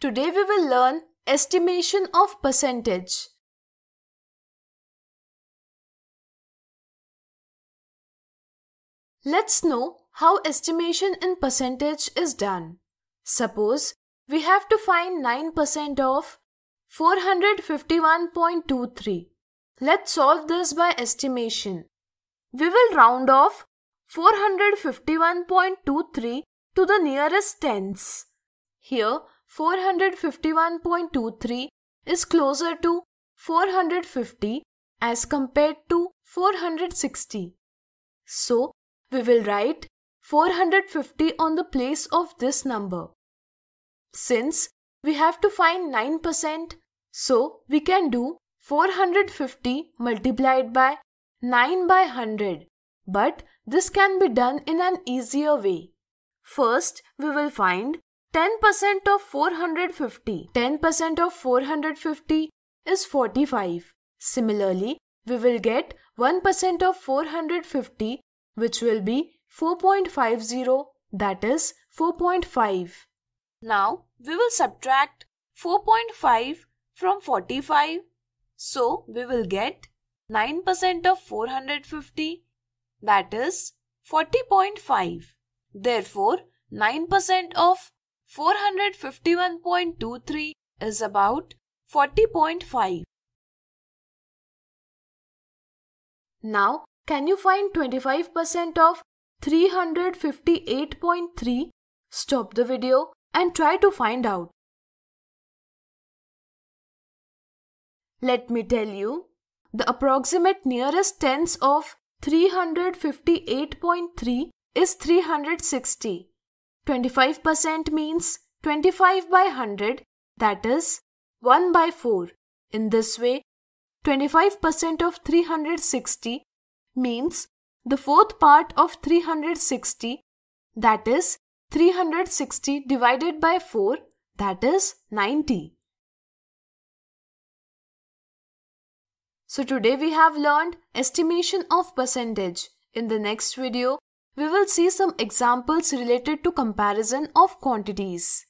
Today we will learn estimation of percentage. Let's know how estimation in percentage is done. Suppose we have to find 9% of 451.23. Let's solve this by estimation. We will round off 451.23 to the nearest tens. Here 451.23 is closer to 450 as compared to 460. So we will write 450 on the place of this number. Since we have to find 9%, so we can do 450 multiplied by 9 by 100. But this can be done in an easier way. First, we will find 10% of 450. 10% of 450 is 45. Similarly, we will get 1% of 450 which will be 4.50 that is 4.5. Now we will subtract 4.5 from 45. So we will get 9% of 450 that is 40.5. Therefore 9% of 451.23 is about 40.5. Now, can you find 25% of 358.3? Stop the video and try to find out. Let me tell you, the approximate nearest tens of 358.3 is 360. 25% means 25 by 100 that is 1 by 4. In this way, 25% of 360 means the fourth part of 360 that is 360 divided by 4 that is 90. So today we have learned estimation of percentage. In the next video, we will see some examples related to comparison of quantities.